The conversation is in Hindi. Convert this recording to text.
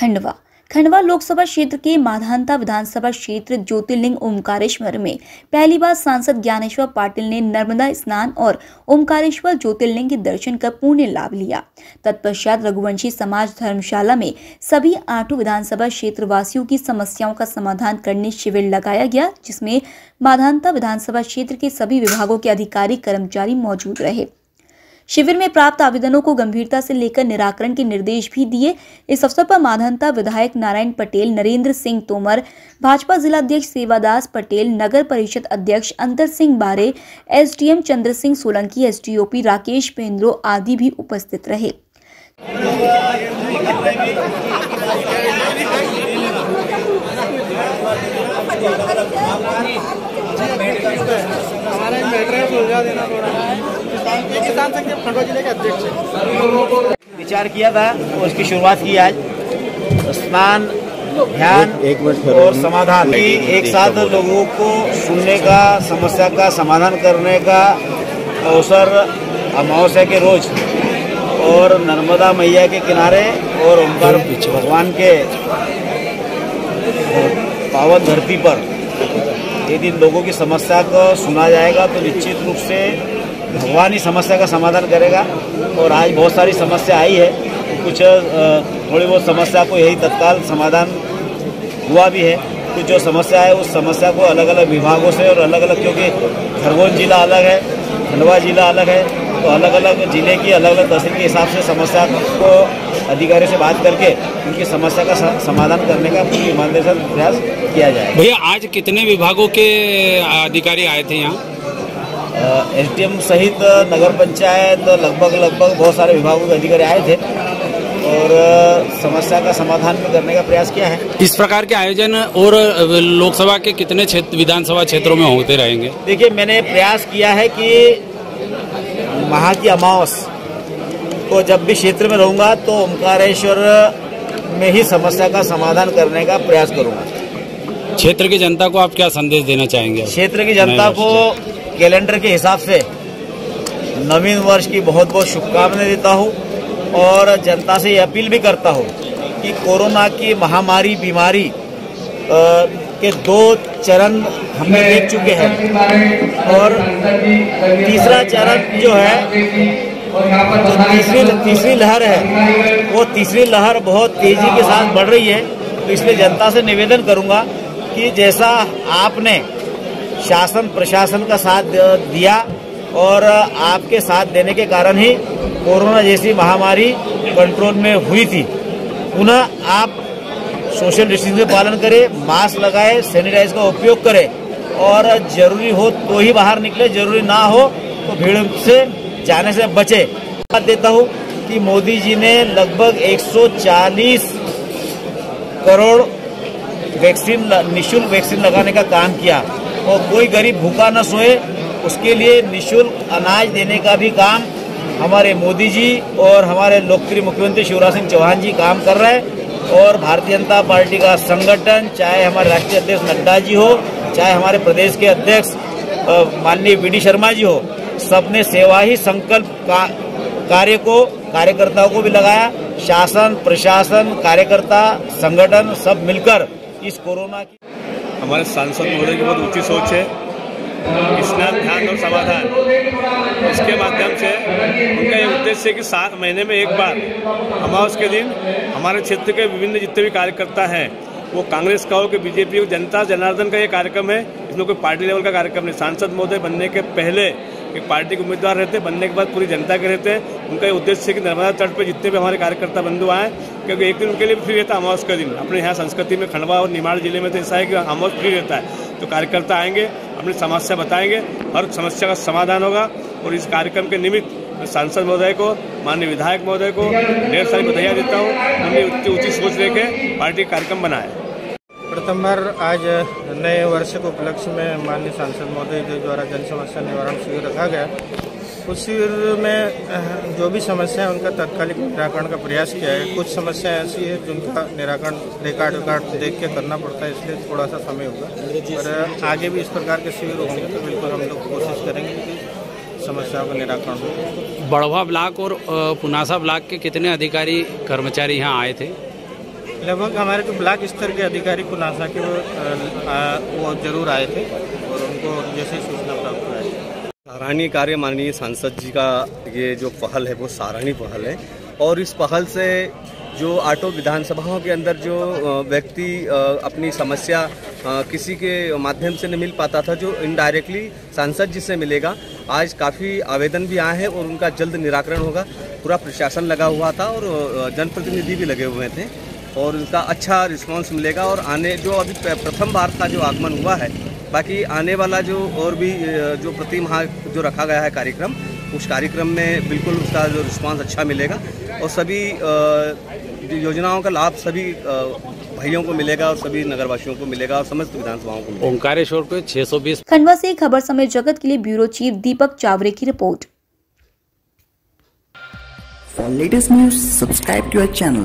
खंडवा खंडवा लोकसभा क्षेत्र के माधानता विधानसभा क्षेत्र ज्योतिर्लिंग ओमकारेश्वर में पहली बार सांसद ज्ञानेश्वर पाटिल ने नर्मदा स्नान और ओमकारेश्वर ज्योतिर्लिंग के दर्शन कर पुण्य लाभ लिया। तत्पश्चात रघुवंशी समाज धर्मशाला में सभी आठों विधानसभा क्षेत्र वासियों की समस्याओं का समाधान करने शिविर लगाया गया, जिसमें माधानता विधानसभा क्षेत्र के सभी विभागों के अधिकारी कर्मचारी मौजूद रहे। शिविर में प्राप्त आवेदनों को गंभीरता से लेकर निराकरण के निर्देश भी दिए। इस अवसर पर माधनता विधायक नारायण पटेल, नरेंद्र सिंह तोमर, भाजपा जिलाध्यक्ष सेवादास पटेल, नगर परिषद अध्यक्ष अंतर सिंह बारे, एसडीएम चंद्र सिंह सोलंकी, एसडीओपी राकेश पेंद्रो आदि भी उपस्थित रहे। हमारा मैटर सुलझा देना थोड़ा किसान संघ के खंडवा ज़िले के अध्यक्ष विचार किया था और उसकी शुरुआत की आज। स्नान ध्यान एक और समाधान। की एक साथ लोगों को सुनने का समस्या का समाधान करने का अवसर अमावस्या के रोज और नर्मदा मैया के किनारे और ओंकार भगवान के पावन धरती पर। यदि लोगों की समस्या को सुना जाएगा तो निश्चित रूप से भगवान ही समस्या का समाधान करेगा और आज बहुत सारी समस्या आई है। कुछ थोड़ी बहुत समस्या को यही तत्काल समाधान हुआ भी है। कुछ जो समस्या है, उस समस्या को अलग अलग विभागों से और अलग अलग क्योंकि खरगोन जिला अलग है, खंडवा जिला अलग है तो अलग अलग ज़िले की अलग अलग तहसील के हिसाब से समस्या को अधिकारी से बात करके उनकी समस्या का समाधान करने का पूरी ईमानदारी से प्रयास किया जाए भैया, आज कितने विभागों के अधिकारी आए थे यहाँ? एस सहित नगर पंचायत लगभग लगभग बहुत सारे विभागों के अधिकारी आए थे और समस्या का समाधान भी करने का प्रयास किया है। इस प्रकार के आयोजन और लोकसभा के कितने क्षेत्र विधानसभा क्षेत्रों में होते रहेंगे? देखिए मैंने प्रयास किया है कि महा की अमावस को जब भी क्षेत्र में रहूँगा तो ओंकारेश्वर में ही समस्या का समाधान करने का प्रयास करूँगा। क्षेत्र की जनता को आप क्या संदेश देना चाहेंगे? क्षेत्र की जनता को कैलेंडर के हिसाब से नवीन वर्ष की बहुत बहुत शुभकामनाएँ देता हूँ और जनता से ये अपील भी करता हूँ कि कोरोना की महामारी बीमारी के दो चरण हमने देख चुके हैं। और तीसरा चरण जो है जो तीसरी तीसरी लहर है वो तीसरी लहर बहुत तेज़ी के साथ बढ़ रही है तो इसलिए जनता से निवेदन करूँगा कि जैसा आपने शासन, प्रशासन का साथ दिया और आपके साथ देने के कारण ही कोरोना जैसी महामारी कंट्रोल में हुई थी। पुनः आप सोशल डिस्टेंसिंग का पालन करें मास्क लगाए सैनिटाइज का उपयोग करें और ज़रूरी हो तो ही बाहर निकले, ज़रूरी ना हो तो भीड़ से जाने से बचे। बात देता हूँ कि मोदी जी ने लगभग 140 करोड़ वैक्सीन निशुल्क वैक्सीन लगाने का काम किया। और कोई गरीब भूखा न सोए, उसके लिए निशुल्क अनाज देने का भी काम हमारे मोदी जी और हमारे लोकप्रिय मुख्यमंत्री शिवराज सिंह चौहान जी काम कर रहे हैं। और भारतीय जनता पार्टी का संगठन, चाहे हमारे राष्ट्रीय अध्यक्ष नड्डा जी हो, चाहे हमारे प्रदेश के अध्यक्ष माननीय डी शर्मा जी हो, सबने सेवा ही संकल्प का, कार्य को, कार्यकर्ताओं को भी लगाया। शासन, प्रशासन, कार्यकर्ता, संगठन, सब मिलकर इस कोरोना की हमारे सांसद महोदय की बहुत ऊँची सोच है। स्नान, ध्यान और समाधान। इसके माध्यम से उनका ये उद्देश्य है कि सात महीने में एक बार अमावस के दिन हमारे क्षेत्र के विभिन्न जितने भी कार्यकर्ता हैं, वो कांग्रेस का हो कि बीजेपी हो, जनता, जनार्दन का ये कार्यक्रम है। इसमें कोई पार्टी लेवल का कार्यक्रम नहीं। सांसद महोदय बनने के पहले एक पार्टी के उम्मीदवार रहते बनने के बाद पूरी जनता के रहते हैं। उनका उद्देश्य है कि नर्मदा तट पर जितने भी हमारे कार्यकर्ता बंधु आए, क्योंकि एक दिन उनके लिए फ्री रहता है अमावस का दिन। अपने यहाँ संस्कृति में खंडवा और निमाड़ ज़िले में तो ऐसा है कि अमावस फ्री रहता है। तो कार्यकर्ता आएँगे, अपनी समस्या बताएँगे, हर समस्या का समाधान होगा और इस कार्यक्रम के निमित्त सांसद महोदय को, माननीय विधायक महोदय को, ढेर सारी बधाइयाँ देता हूँ। उन्हें उच्च ऊँची सोच लेके पार्टी कार्यक्रम बनाए। प्रथम बार आज नए वर्ष के उपलक्ष्य में माननीय सांसद महोदय के द्वारा जन समस्या निवारण शिविर रखा गया। उस शिविर में जो भी समस्या है, उनका तत्कालिक निराकरण का प्रयास किया है। कुछ समस्या ऐसी है जिनका निराकरण रिकॉर्ड रिकॉर्ड देख के करना पड़ता है, इसलिए थोड़ा सा समय होगा। और आगे भी इस प्रकार के शिविर होंगे तो बिल्कुल हम लोग कोशिश करेंगे कि समस्याओं का निराकरण हो। बड़वा ब्लॉक और पुनासा ब्लॉक के कितने अधिकारी कर्मचारी यहाँ आए थे? लगभग हमारे जो ब्लॉक स्तर के अधिकारी कुनासा के वो, वो ज़रूर आए थे और उनको जैसे सूचना प्राप्त हुआ है सराहनीय कार्य माननीय सांसद जी का ये जो पहल है वो सराहनीय पहल है और इस पहल से जो आटो विधानसभाओं के अंदर जो व्यक्ति अपनी समस्या किसी के माध्यम से नहीं मिल पाता था जो इनडायरेक्टली सांसद जी से मिलेगा आज काफ़ी आवेदन भी आए हैं और उनका जल्द निराकरण होगा। पूरा प्रशासन लगा हुआ था और जनप्रतिनिधि भी लगे हुए थे। और उनका अच्छा रिस्पांस मिलेगा और आने जो अभी प्रथम बार का जो आगमन हुआ है बाकी आने वाला जो और भी जो प्रति माह जो रखा गया है कार्यक्रम उस कार्यक्रम में बिल्कुल उसका जो रिस्पांस अच्छा मिलेगा और सभी योजनाओं का लाभ सभी भाइयों को मिलेगा और सभी नगरवासियों को मिलेगा और समस्त विधानसभाओं को मिलेगा। ओंकारेश्वर को 620 खंडवा से खबर समय जगत के लिए ब्यूरो चीफ दीपक चावरे की report. Latest news, subscribe to our channel.